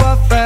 coiffeur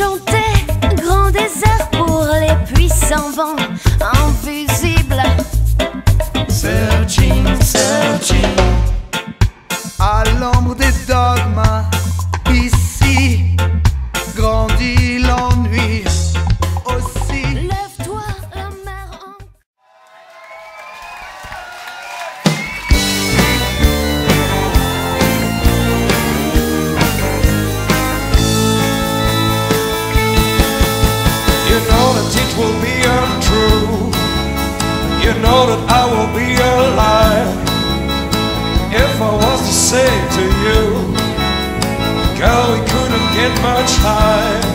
chantait, grand désert pour les puissants vents. know that I will be alive if I was to say to you, girl, we couldn't get much higher.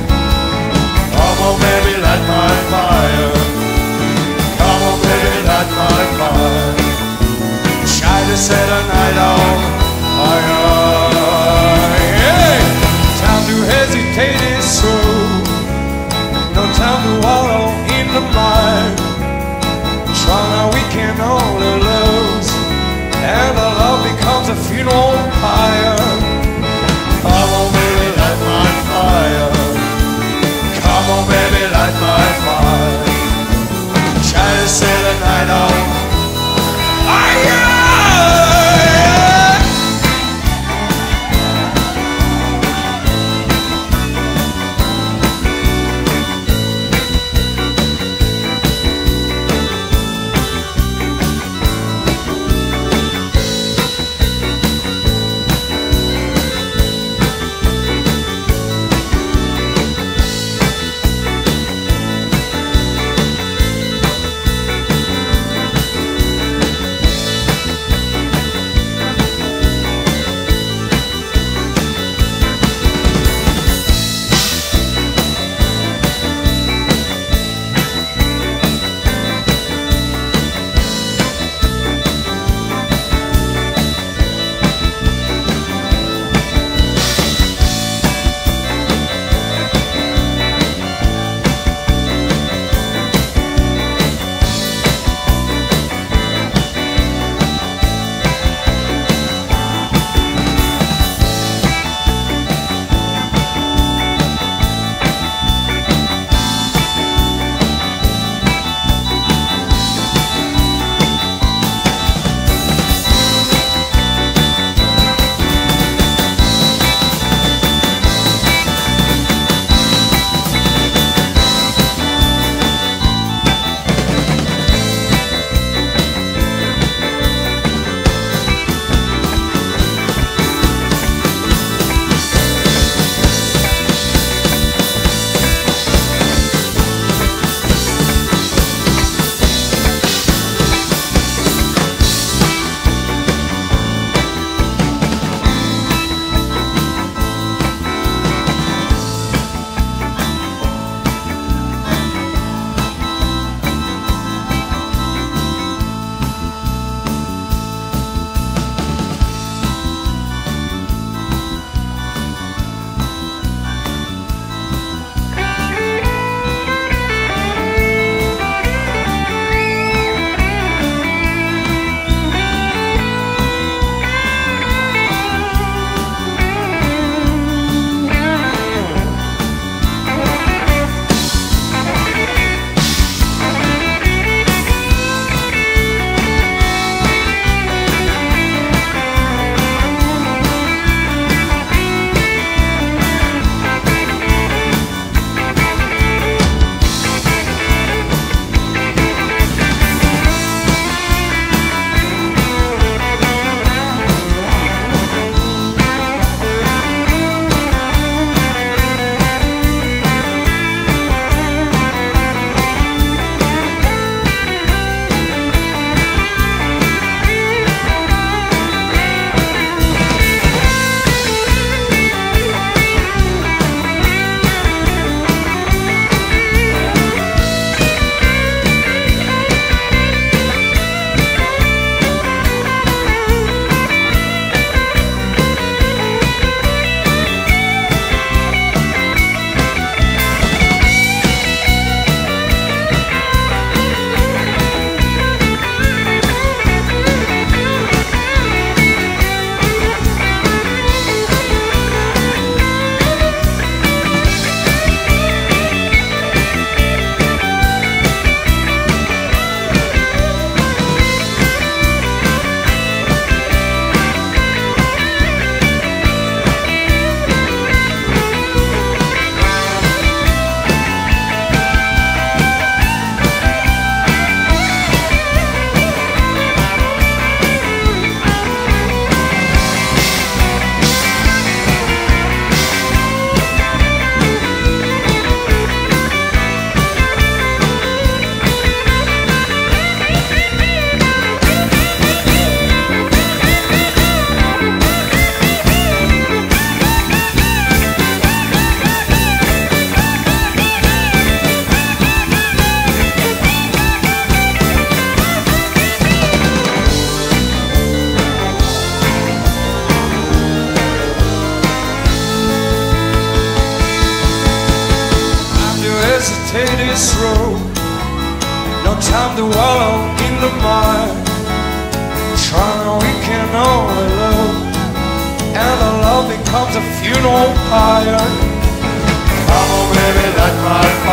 To wallow in the mire. Trying we can only lose. And the love becomes a funeral pyre. Come on, baby, light my